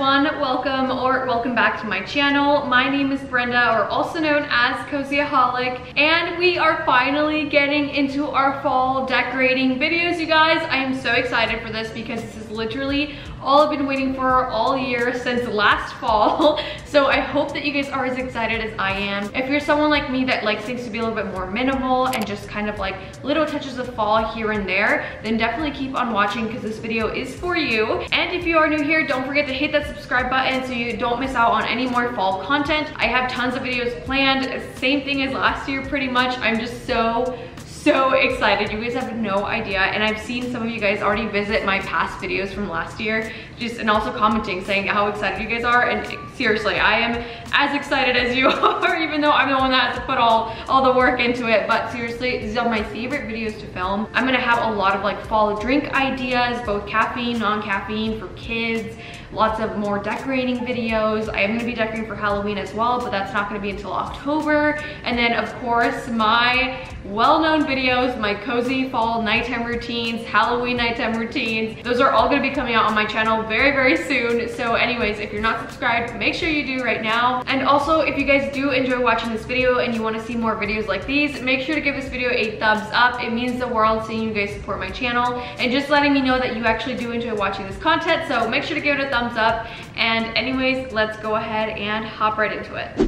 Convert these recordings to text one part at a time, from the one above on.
everyone, welcome or welcome back to my channel. My name is Brenda, or also known as Cozyaholic, and we are finally getting into our fall decorating videos, you guys. I am so excited for this because this is literally all I've been waiting for all year since last fall. So I hope that you guys are as excited as I am. If you're someone like me that likes things to be a little bit more minimal and just kind of like little touches of fall here and there, then definitely keep on watching because this video is for you. And if you are new here, don't forget to hit that subscribe button so you don't miss out on any more fall content. I have tons of videos planned, same thing as last year pretty much. I'm just so so excited. You guys have no idea. And I've seen some of you guys already visit my past videos from last year, just and also commenting saying how excited you guys are. And seriously, I am as excited as you are, even though I'm the one that has to put all, all the work into it. But seriously, these are my favorite videos to film. I'm gonna have a lot of like fall drink ideas, both caffeine, non-caffeine for kids, lots of more decorating videos. I am gonna be decorating for Halloween as well, but that's not gonna be until October. And then of course, my well-known videos, my cozy fall nighttime routines, Halloween nighttime routines. Those are all gonna be coming out on my channel very, very soon. So anyways, if you're not subscribed, make sure you do right now. And also, if you guys do enjoy watching this video and you wanna see more videos like these, make sure to give this video a thumbs up. It means the world seeing you guys support my channel and just letting me know that you actually do enjoy watching this content. So make sure to give it a thumbs thumbs up. And anyways, let's go ahead and hop right into it.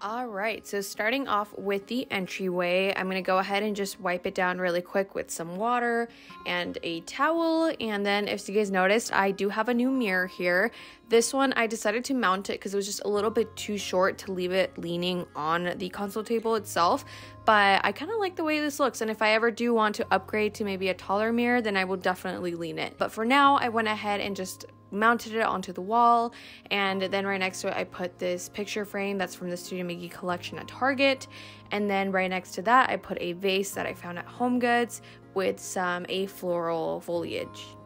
All right, so starting off with the entryway, I'm gonna go ahead and just wipe it down really quick with some water and a towel. And then if you guys noticed, I do have a new mirror here. This one, I decided to mount it because it was just a little bit too short to leave it leaning on the console table itself. But I kind of like the way this looks. And if I ever do want to upgrade to maybe a taller mirror, then I will definitely lean it. But for now, I went ahead and just mounted it onto the wall and then right next to it I put this picture frame that's from the Studio McGee collection at Target and then right next to that I put a vase that I found at Home Goods with some Afloral foliage.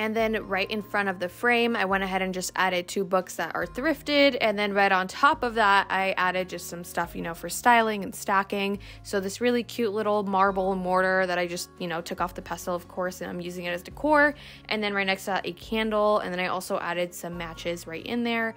And then right in front of the frame, I went ahead and just added two books that are thrifted. And then right on top of that, I added just some stuff, you know, for styling and stacking. So this really cute little marble mortar that I just, you know, took off the pestle, of course, and I'm using it as decor. And then right next to that, a candle. And then I also added some matches right in there.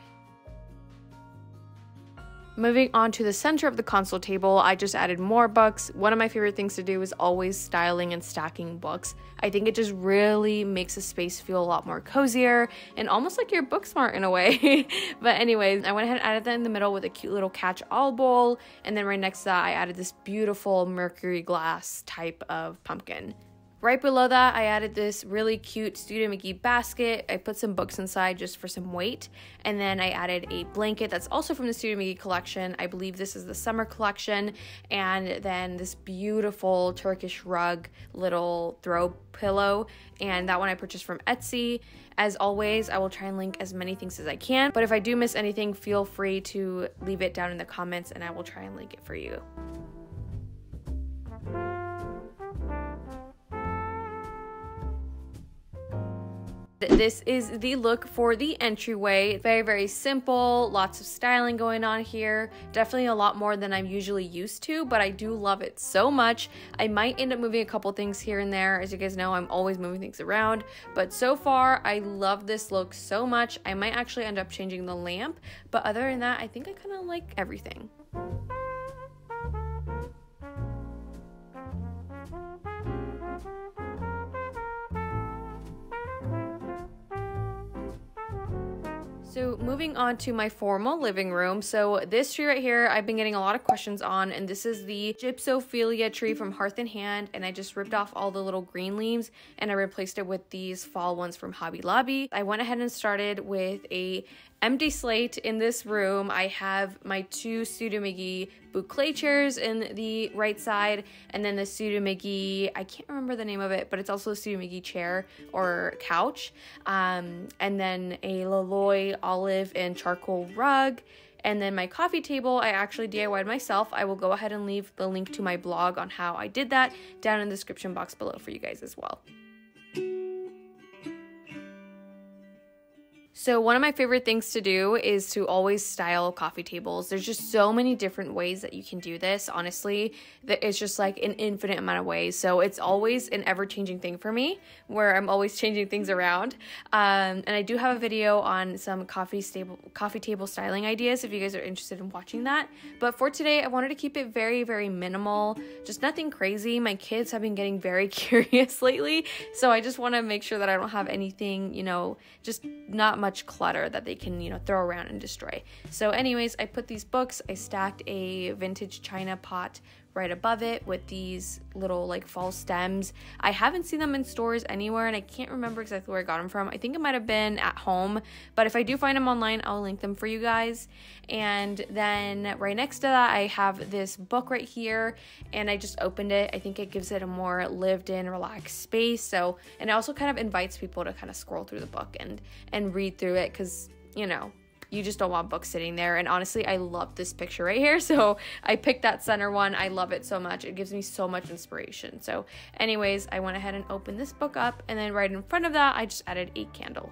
Moving on to the center of the console table, I just added more books. One of my favorite things to do is always styling and stacking books. I think it just really makes a space feel a lot more cozier and almost like you're book smart in a way. but anyways, I went ahead and added that in the middle with a cute little catch-all bowl. And then right next to that, I added this beautiful mercury glass type of pumpkin. Right below that, I added this really cute Studio McGee basket. I put some books inside just for some weight. And then I added a blanket that's also from the Studio McGee collection. I believe this is the summer collection. And then this beautiful Turkish rug little throw pillow. And that one I purchased from Etsy. As always, I will try and link as many things as I can. But if I do miss anything, feel free to leave it down in the comments and I will try and link it for you. This is the look for the entryway. Very, very simple, lots of styling going on here. Definitely a lot more than I'm usually used to, but I do love it so much. I might end up moving a couple things here and there. As you guys know, I'm always moving things around, but so far I love this look so much. I might actually end up changing the lamp, but other than that, I think I kind of like everything. So moving on to my formal living room. So this tree right here, I've been getting a lot of questions on, and this is the Gypsophila tree from Hearth and Hand, and I just ripped off all the little green leaves and I replaced it with these fall ones from Hobby Lobby. I went ahead and started with a empty slate in this room. I have my two McGee boucle chairs in the right side, and then the Studio McGee, I can't remember the name of it, but it's also a McGee chair or couch. Um, and then a Loloi olive and charcoal rug. And then my coffee table, I actually DIYed myself. I will go ahead and leave the link to my blog on how I did that down in the description box below for you guys as well. So, one of my favorite things to do is to always style coffee tables. There's just so many different ways that you can do this. Honestly, that it's just like an infinite amount of ways. So, it's always an ever changing thing for me where I'm always changing things around. Um, and I do have a video on some coffee stable coffee table styling ideas if you guys are interested in watching that. But for today, I wanted to keep it very, very minimal, just nothing crazy. My kids have been getting very curious lately. So, I just want to make sure that I don't have anything, you know, just not much clutter that they can, you know, throw around and destroy. So, anyways, I put these books, I stacked a vintage china pot right above it with these little like false stems. I haven't seen them in stores anywhere and I can't remember exactly where I got them from. I think it might have been at home, but if I do find them online, I'll link them for you guys. And then right next to that, I have this book right here and I just opened it. I think it gives it a more lived in, relaxed space. So, and it also kind of invites people to kind of scroll through the book and and read through it cuz you know, you just don't want books sitting there. And honestly, I love this picture right here. So I picked that center one. I love it so much. It gives me so much inspiration. So, anyways, I went ahead and opened this book up. And then right in front of that, I just added a candle.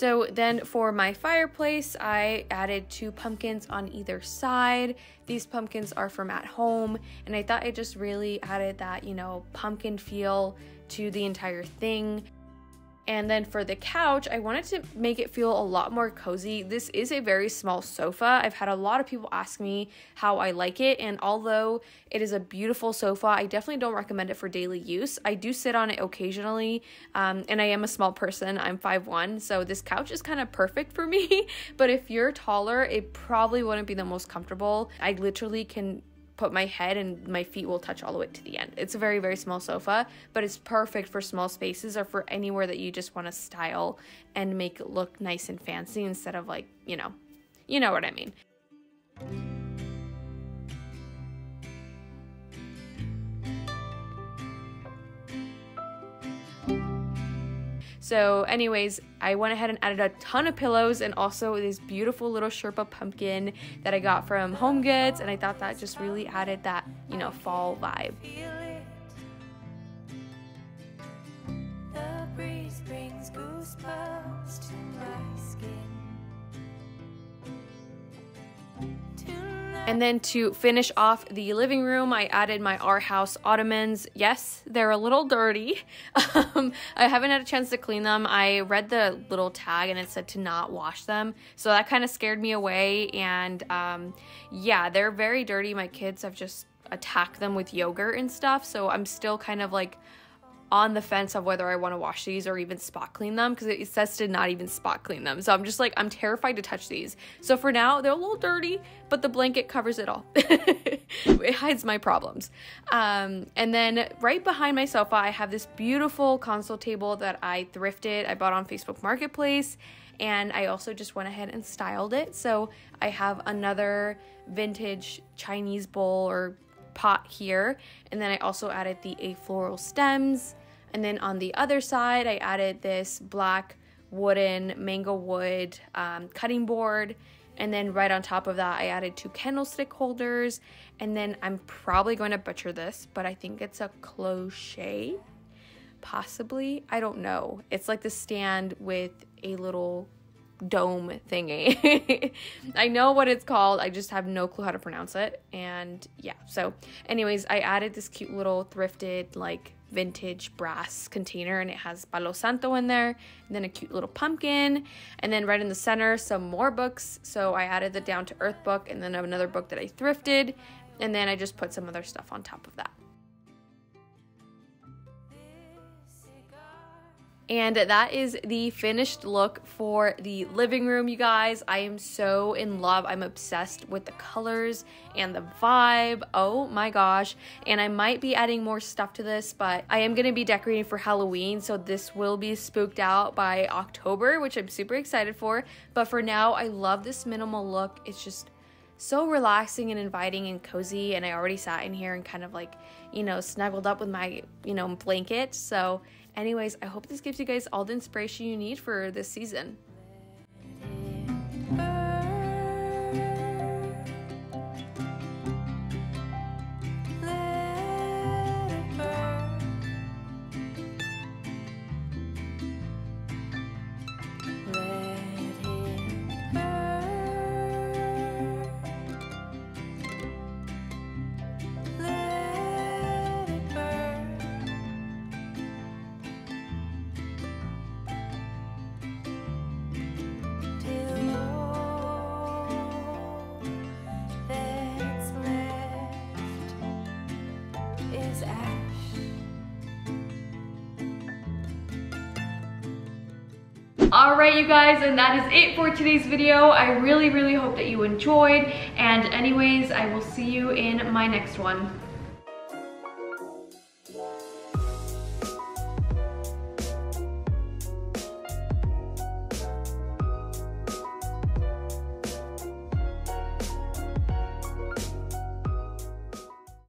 So then for my fireplace, I added two pumpkins on either side. These pumpkins are from at home, and I thought it just really added that, you know, pumpkin feel to the entire thing. And then for the couch, I wanted to make it feel a lot more cozy. This is a very small sofa. I've had a lot of people ask me how I like it, and although it is a beautiful sofa, I definitely don't recommend it for daily use. I do sit on it occasionally, um, and I am a small person. I'm 5'1, so this couch is kind of perfect for me. but if you're taller, it probably wouldn't be the most comfortable. I literally can put my head and my feet will touch all the way to the end. It's a very, very small sofa, but it's perfect for small spaces or for anywhere that you just want to style and make it look nice and fancy instead of like, you know, you know what I mean. So, anyways, I went ahead and added a ton of pillows and also this beautiful little Sherpa pumpkin that I got from Home Goods, and I thought that just really added that, you know, fall vibe. And then to finish off the living room, I added my Our House ottomans. Yes, they're a little dirty. Um, I haven't had a chance to clean them. I read the little tag and it said to not wash them. So that kind of scared me away. And um, yeah, they're very dirty. My kids have just attacked them with yogurt and stuff. So I'm still kind of like on the fence of whether I want to wash these or even spot clean them because it says to not even spot clean them. So I'm just like, I'm terrified to touch these. So for now, they're a little dirty, but the blanket covers it all. it hides my problems. Um, and then right behind my sofa, I have this beautiful console table that I thrifted. I bought on Facebook Marketplace and I also just went ahead and styled it. So I have another vintage Chinese bowl or pot here and then I also added the Afloral stems and then on the other side, I added this black wooden mango wood um, cutting board. And then right on top of that, I added two candlestick holders. And then I'm probably going to butcher this, but I think it's a cloche. Possibly. I don't know. It's like the stand with a little dome thingy. I know what it's called, I just have no clue how to pronounce it. And yeah, so, anyways, I added this cute little thrifted, like, vintage brass container and it has Palo Santo in there and then a cute little pumpkin and then right in the center some more books so I added the down to earth book and then another book that I thrifted and then I just put some other stuff on top of that. And that is the finished look for the living room, you guys. I am so in love. I'm obsessed with the colors and the vibe. Oh my gosh. And I might be adding more stuff to this, but I am going to be decorating for Halloween. So this will be spooked out by October, which I'm super excited for. But for now, I love this minimal look. It's just so relaxing and inviting and cozy and I already sat in here and kind of like, you know, snuggled up with my, you know, blanket. So Anyways, I hope this gives you guys all the inspiration you need for this season. Alright you guys, and that is it for today's video. I really, really hope that you enjoyed. And anyways, I will see you in my next one.